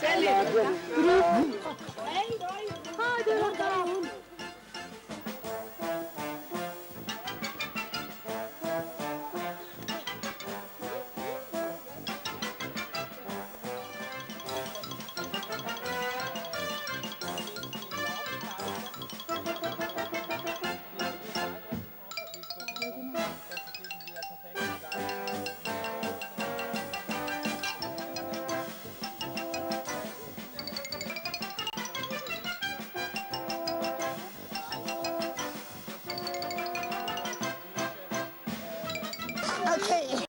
tẹ́lẹ̀ Okay.